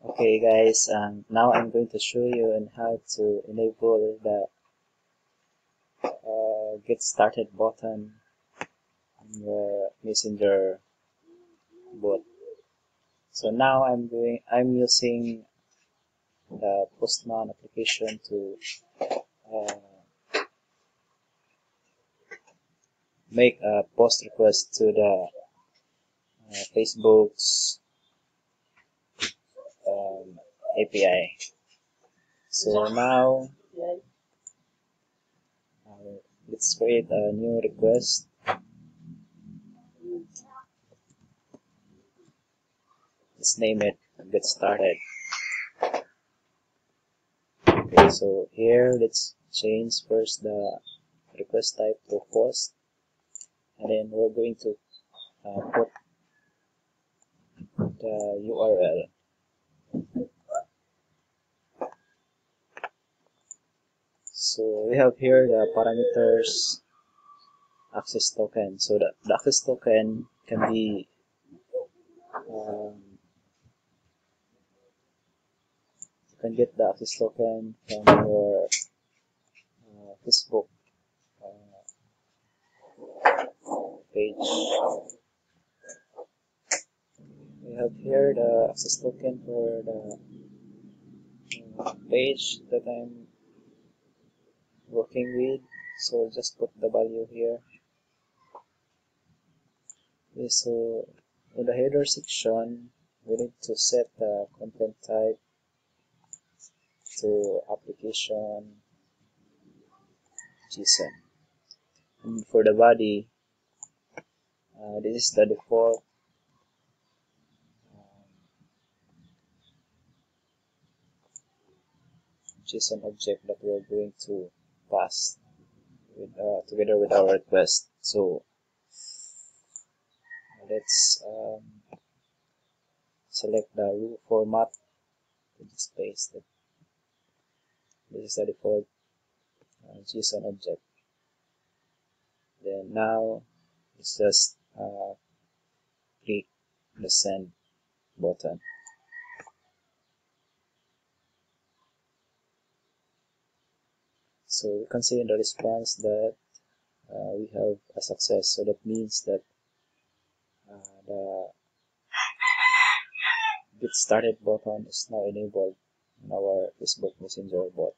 Okay guys, um, now I'm going to show you on how to enable the uh, get started button on your messenger bot. So now I'm doing I'm using the Postman application to uh, make a post request to the uh, Facebook's API. So now uh, let's create a new request. Let's name it and get started. Okay, so here let's change first the request type to post and then we're going to uh, put the URL So we have here the parameters access token. So the, the access token can be um, you can get the access token from your uh, Facebook uh, page. We have here the access token for the uh, page that I'm working with. So just put the value here. Okay so in the header section we need to set the content type to application JSON and for the body uh, this is the default. JSON object that we're going to pass with, uh, together with our request. So let's um, select the raw format to just paste it. This is the default uh, JSON object. Then now let's just uh, click the send button. So you can see in the response that uh, we have a success. So that means that uh, the get started button is now enabled in our Facebook Messenger bot.